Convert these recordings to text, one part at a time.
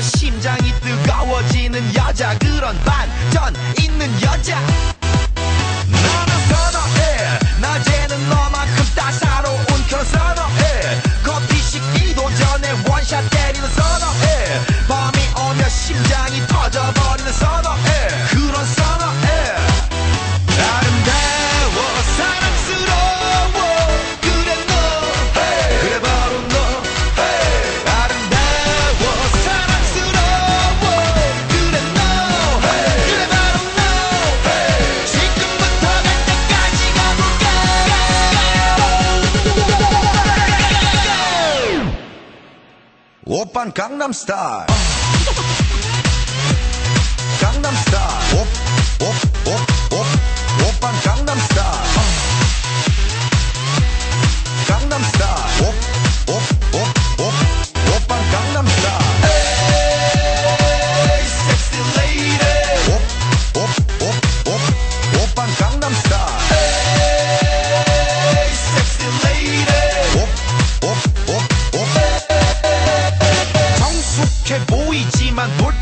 심장이 뜨거워지는 여자 그런 반전 있는 여자. 오빤 강남스타일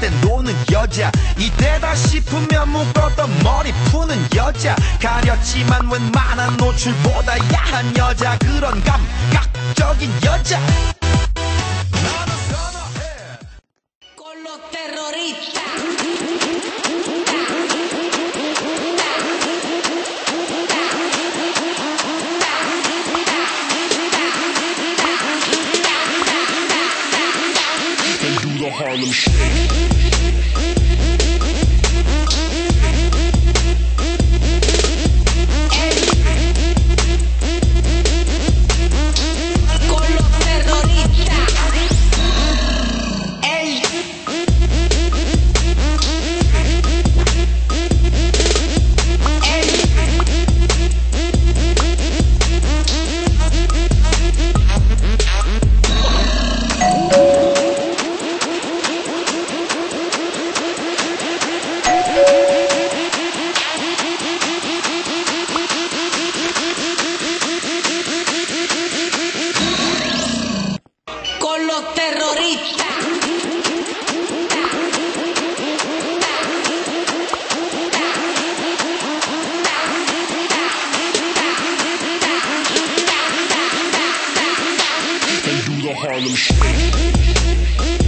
때 노는 여자. 이때다 싶으면 묶었던 머리 푸는 여자. 가렸지만 웬만한 노출보다 야한 여자. 그런 감각적인 여자. 나는 선호해. 꼴로 테러리스타 Harlem Shake. Harlem Shake.